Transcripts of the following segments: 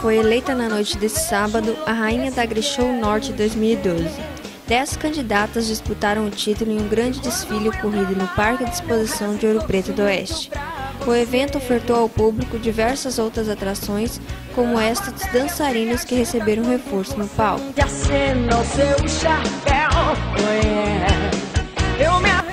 foi eleita na noite desse sábado a rainha da Grishow Norte 2012. Dez candidatas disputaram o título em um grande desfile ocorrido no Parque de Exposição de Ouro Preto do Oeste. O evento ofertou ao público diversas outras atrações, como esta dos dançarinos que receberam reforço no palco.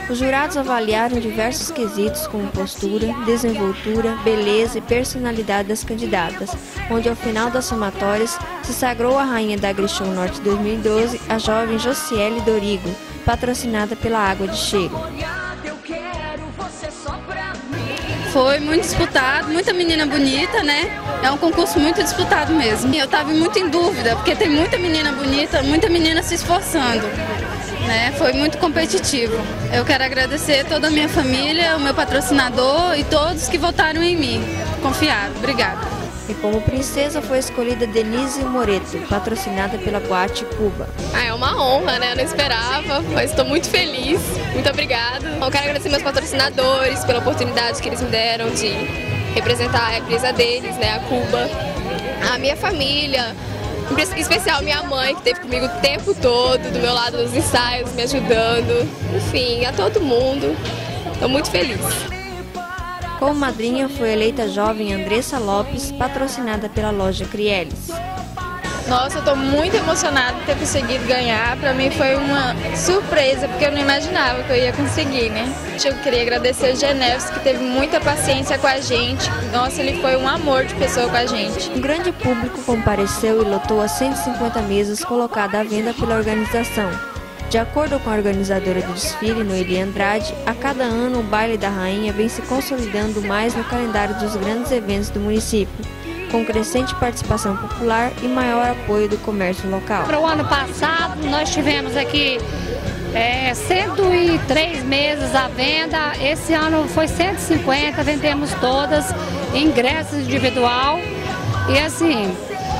Os jurados avaliaram diversos quesitos como postura, desenvoltura, beleza e personalidade das candidatas, onde ao final das somatórias se sagrou a rainha da Agrishow Norte 2012, a jovem Josiele Dorigo, patrocinada pela Água de Cheiro. Foi muito disputado, muita menina bonita, né? É um concurso muito disputado mesmo. Eu estava muito em dúvida, porque tem muita menina bonita, muita menina se esforçando. Né? Foi muito competitivo. Eu quero agradecer toda a minha família, o meu patrocinador e todos que votaram em mim. Confiado. Obrigada. E como princesa foi escolhida Denise Moreto, patrocinada pela Boate Cuba. Ah, é uma honra, né? Eu não esperava, mas estou muito feliz. Muito obrigada. Eu quero agradecer meus patrocinadores pela oportunidade que eles me deram de representar a empresa deles, né? A Cuba. A minha família, em especial minha mãe, que esteve comigo o tempo todo, do meu lado nos ensaios, me ajudando. Enfim, a todo mundo. Estou muito feliz. Como madrinha foi eleita a jovem Andressa Lopes, patrocinada pela loja Crieles. Nossa, eu estou muito emocionada de ter conseguido ganhar. Para mim foi uma surpresa, porque eu não imaginava que eu ia conseguir, né? Eu queria agradecer o Geneves, que teve muita paciência com a gente. Nossa, ele foi um amor de pessoa com a gente. Um grande público compareceu e lotou as 150 mesas colocadas à venda pela organização. De acordo com a organizadora do desfile, Noeli Andrade, a cada ano o baile da rainha vem se consolidando mais no calendário dos grandes eventos do município, com crescente participação popular e maior apoio do comércio local. Para o ano passado, nós tivemos aqui é, 103 meses à venda, esse ano foi 150, vendemos todas, ingressos individual e assim,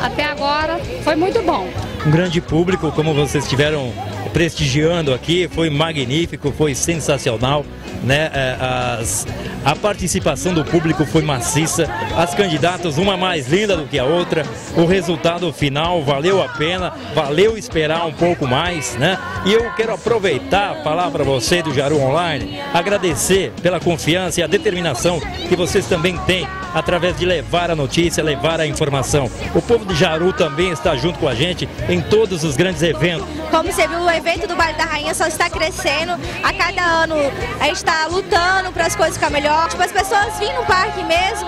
até agora foi muito bom. Um grande público, como vocês tiveram prestigiando aqui, foi magnífico, foi sensacional. Né? É, as, a participação do público foi maciça, as candidatas, uma mais linda do que a outra. O resultado final valeu a pena, valeu esperar um pouco mais, né? E eu quero aproveitar, falar para você do Jaru Online, agradecer pela confiança e a determinação que vocês também têm através de levar a notícia, levar a informação. O povo de Jaru também está junto com a gente em todos os grandes eventos. Como você viu, o evento do Baile da Rainha só está crescendo. A cada ano a gente está lutando para as coisas ficar melhor. Tipo, as pessoas vêm no parque mesmo